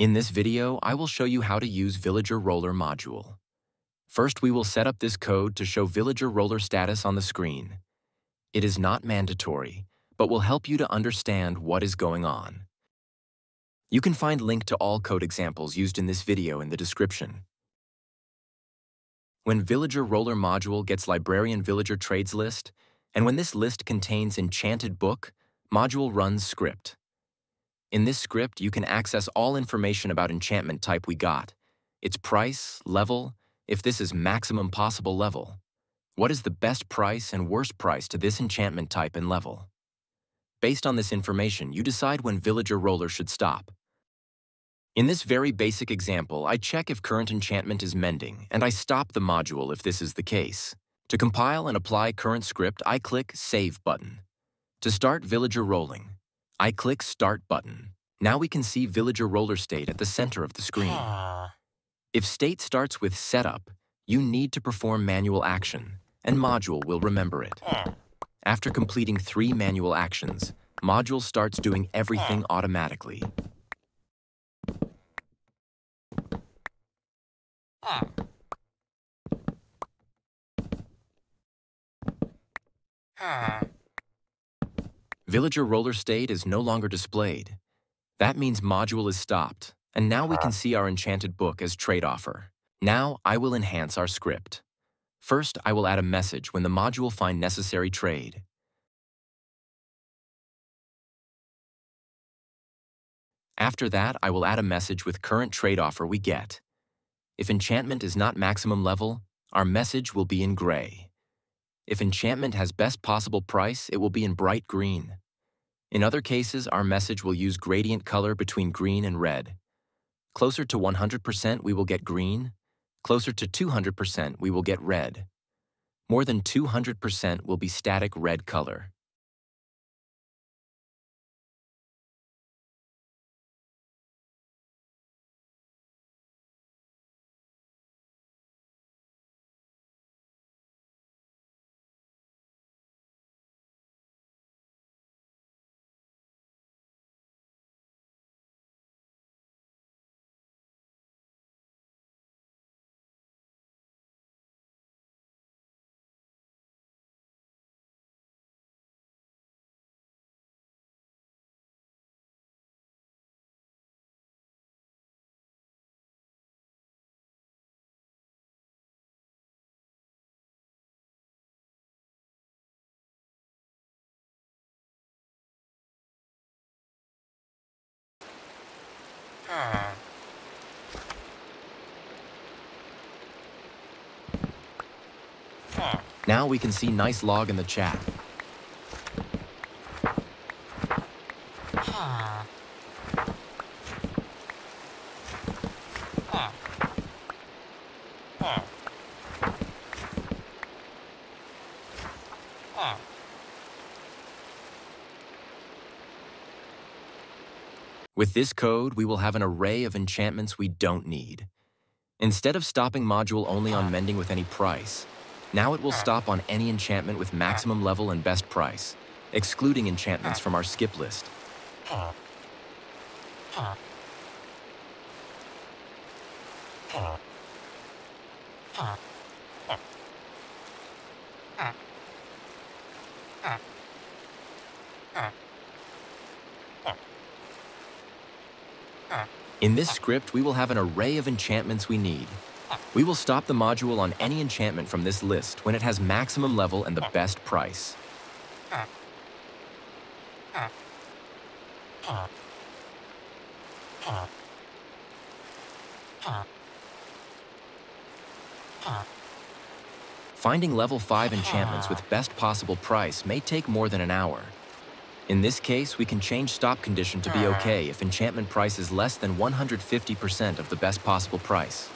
In this video, I will show you how to use Villager Roller module. First, we will set up this code to show Villager Roller status on the screen. It is not mandatory, but will help you to understand what is going on. You can find link to all code examples used in this video in the description. When Villager Roller module gets Librarian Villager Trades list, and when this list contains Enchanted Book, module runs script. In this script, you can access all information about enchantment type we got, its price, level, if this is maximum possible level. What is the best price and worst price to this enchantment type and level? Based on this information, you decide when Villager Roller should stop. In this very basic example, I check if current enchantment is mending, and I stop the module if this is the case. To compile and apply current script, I click Save button. To start Villager Rolling, I click Start button. Now we can see Villager Roller State at the center of the screen. If state starts with Setup, you need to perform manual action, and Module will remember it. After completing three manual actions, Module starts doing everything automatically. Villager roller state is no longer displayed. That means module is stopped, and now we can ah. see our enchanted book as trade offer. Now I will enhance our script. First, I will add a message when the module find necessary trade. After that, I will add a message with current trade offer we get. If enchantment is not maximum level, our message will be in gray. If enchantment has best possible price, it will be in bright green. In other cases, our message will use gradient color between green and red. Closer to 100%, we will get green. Closer to 200%, we will get red. More than 200% will be static red color. Now we can see nice log in the chat. With this code, we will have an array of enchantments we don't need. Instead of stopping module only on mending with any price, now it will stop on any enchantment with maximum level and best price, excluding enchantments from our skip list. In this script, we will have an array of enchantments we need. We will stop the module on any enchantment from this list when it has maximum level and the best price. Finding level 5 enchantments with best possible price may take more than an hour. In this case, we can change stop condition to be ah. okay if enchantment price is less than 150% of the best possible price.